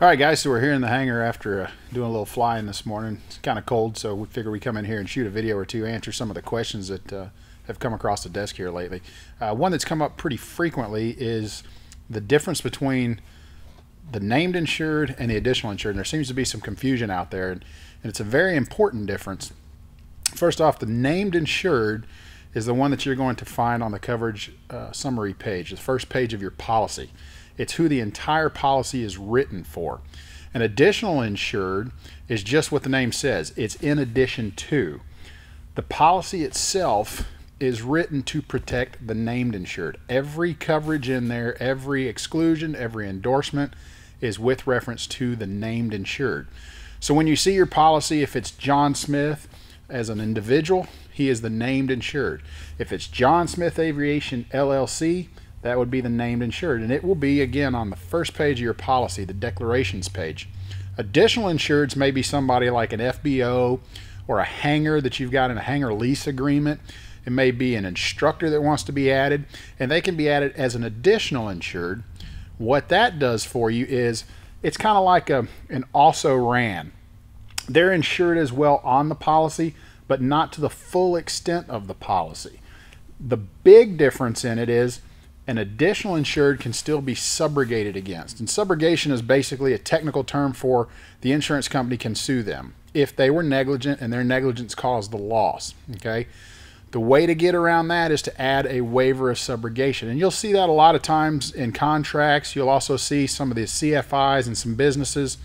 All right, guys, so we're here in the hangar after uh, doing a little flying this morning. It's kind of cold, so we figure we come in here and shoot a video or two, answer some of the questions that uh, have come across the desk here lately. Uh, one that's come up pretty frequently is the difference between the named insured and the additional insured. And there seems to be some confusion out there, and, and it's a very important difference. First off, the named insured is the one that you're going to find on the coverage uh, summary page, the first page of your policy. It's who the entire policy is written for. An additional insured is just what the name says. It's in addition to. The policy itself is written to protect the named insured. Every coverage in there, every exclusion, every endorsement is with reference to the named insured. So when you see your policy, if it's John Smith as an individual, he is the named insured. If it's John Smith Aviation LLC, that would be the named insured. And it will be, again, on the first page of your policy, the declarations page. Additional insureds may be somebody like an FBO or a hangar that you've got in a hangar lease agreement. It may be an instructor that wants to be added, and they can be added as an additional insured. What that does for you is it's kind of like a, an also ran. They're insured as well on the policy, but not to the full extent of the policy. The big difference in it is an additional insured can still be subrogated against. And subrogation is basically a technical term for the insurance company can sue them if they were negligent and their negligence caused the loss. Okay. The way to get around that is to add a waiver of subrogation. And you'll see that a lot of times in contracts. You'll also see some of the CFIs and some businesses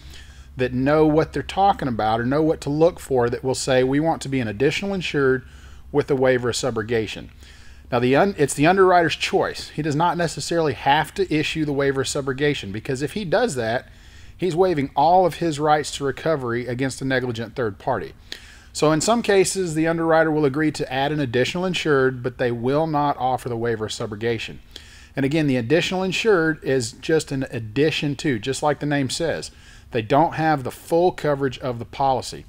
that know what they're talking about or know what to look for that will say we want to be an additional insured with a waiver of subrogation. Now, the un, it's the underwriter's choice. He does not necessarily have to issue the waiver of subrogation because if he does that, he's waiving all of his rights to recovery against a negligent third party. So, in some cases, the underwriter will agree to add an additional insured, but they will not offer the waiver of subrogation. And again, the additional insured is just an addition to, just like the name says. They don't have the full coverage of the policy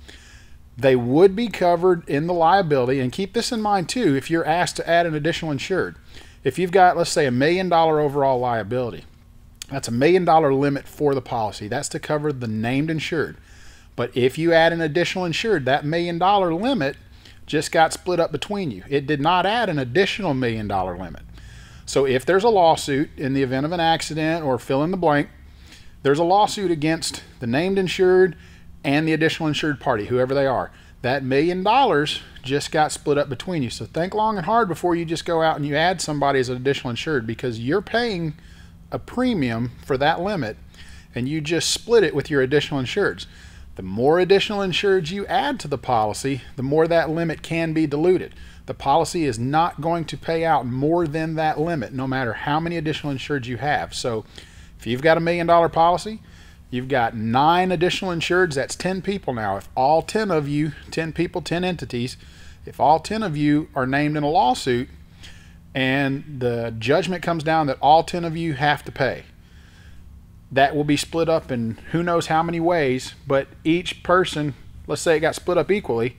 they would be covered in the liability. And keep this in mind too if you're asked to add an additional insured. If you've got, let's say, a million dollar overall liability, that's a million dollar limit for the policy. That's to cover the named insured. But if you add an additional insured, that million dollar limit just got split up between you. It did not add an additional million dollar limit. So if there's a lawsuit in the event of an accident or fill in the blank, there's a lawsuit against the named insured and the additional insured party, whoever they are. That million dollars just got split up between you. So think long and hard before you just go out and you add somebody as an additional insured because you're paying a premium for that limit and you just split it with your additional insureds. The more additional insureds you add to the policy, the more that limit can be diluted. The policy is not going to pay out more than that limit, no matter how many additional insureds you have. So if you've got a million dollar policy, You've got nine additional insureds. That's 10 people now. If all 10 of you, 10 people, 10 entities, if all 10 of you are named in a lawsuit and the judgment comes down that all 10 of you have to pay, that will be split up in who knows how many ways, but each person, let's say it got split up equally,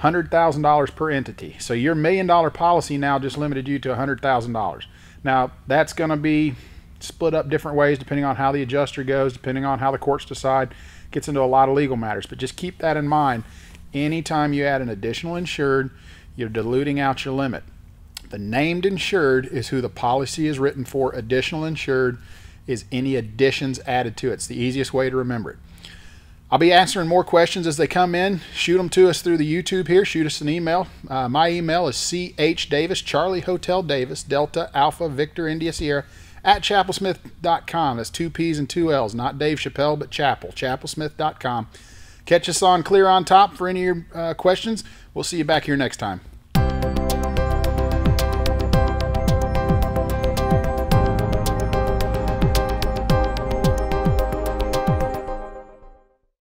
$100,000 per entity. So your million dollar policy now just limited you to $100,000. Now that's going to be split up different ways depending on how the adjuster goes, depending on how the courts decide. Gets into a lot of legal matters, but just keep that in mind. Anytime you add an additional insured, you're diluting out your limit. The named insured is who the policy is written for. Additional insured is any additions added to it. It's the easiest way to remember it. I'll be answering more questions as they come in. Shoot them to us through the YouTube here. Shoot us an email. Uh, my email is chdavis, Charlie Hotel Davis, Delta Alpha Victor India Sierra at chappellsmith.com. That's two P's and two L's, not Dave Chappelle, but Chappell, chappellsmith.com. Catch us on Clear on Top for any of your uh, questions. We'll see you back here next time.